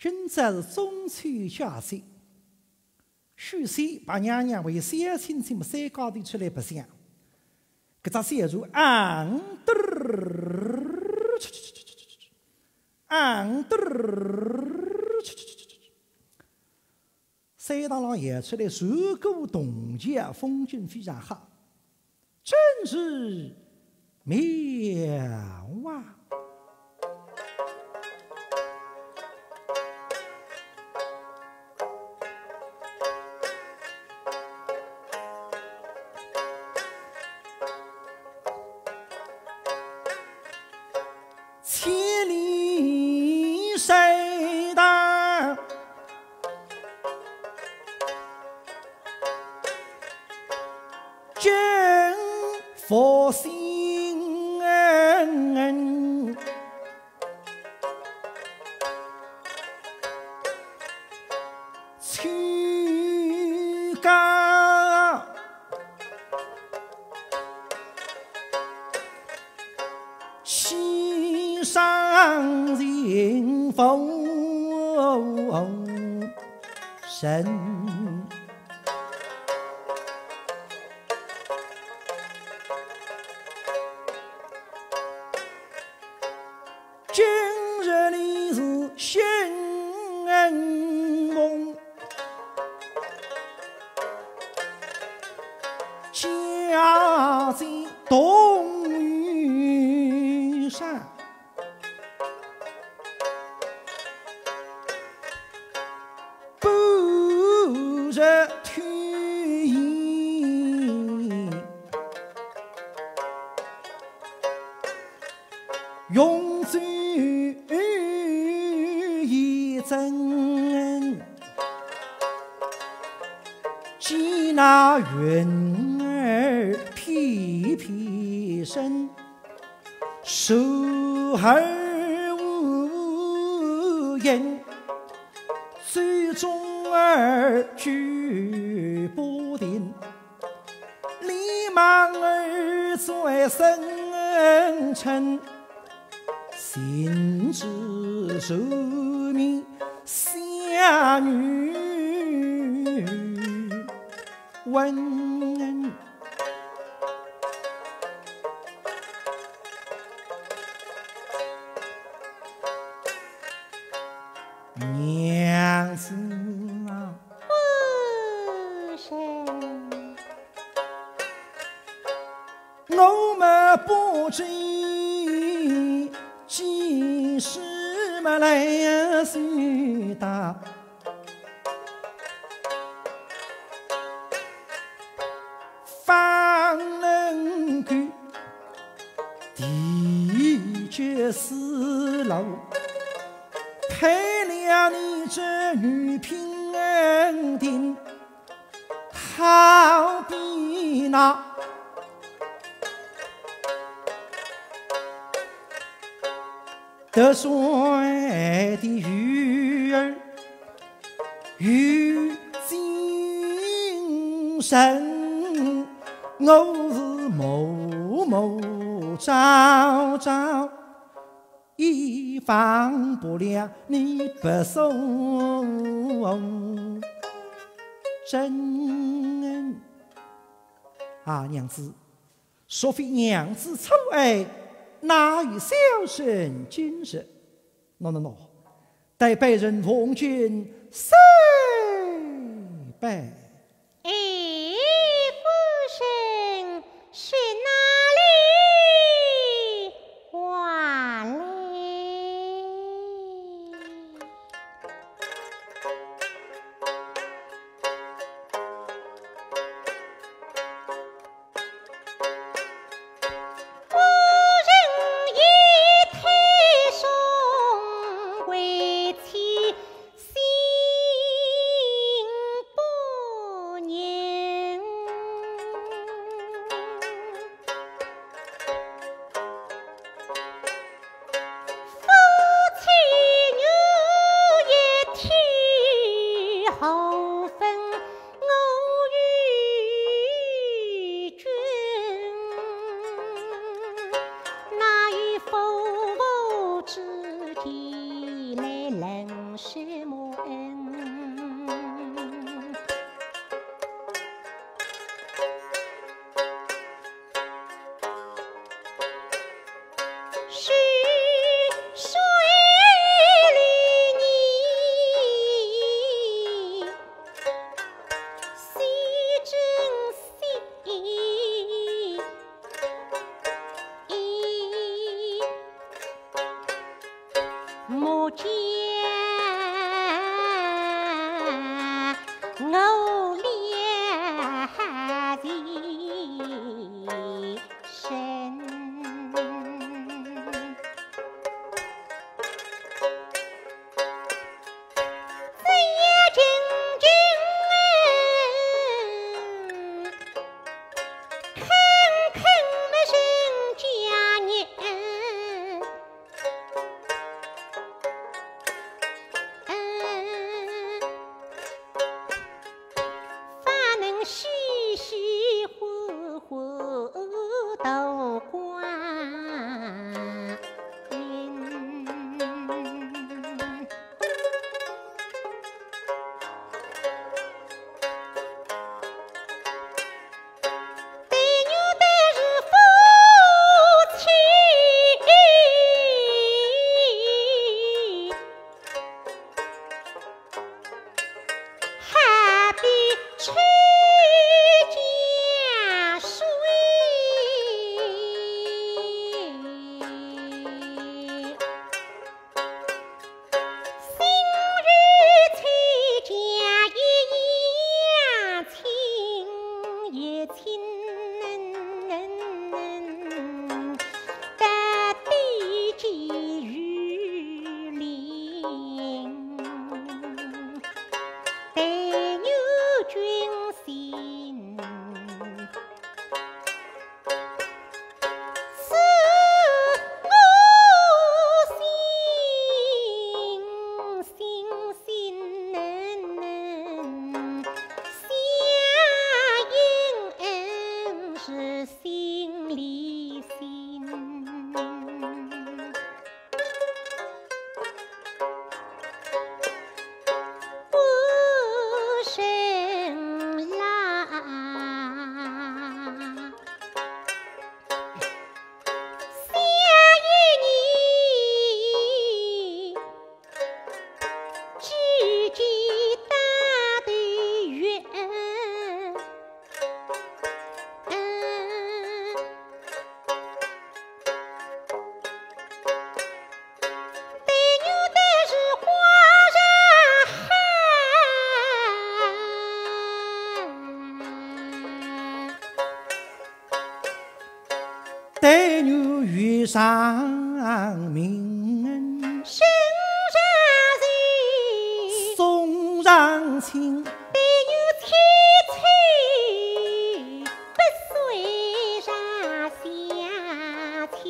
今朝是中秋佳节，许仙把娘娘为小青青么山高头出来白相，搿只小船昂嘟儿，昂嘟儿，山塘浪游出来船过洞桥，风景非常好，真是妙啊！里山塘真佛心，去家西上风神。今日你是新梦，家在东永驻一真，见那云儿翩翩升，手儿无影。最终儿举不定，连忙儿在深沉，心知寿命相女问。娘子啊，夫人，我们不知大，方能够地绝丝路。配了你这女品恩定，好比那得帅的鱼神，我是默默朝朝。一放不了你不送真啊，娘子，若非娘子宠爱，哪有小生今日？喏喏喏，待被人奉君三拜。哎，人 So. 上命恩，心上心，送上亲，必有天，不随上相情。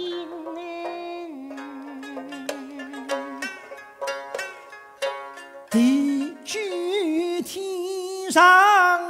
地居天上。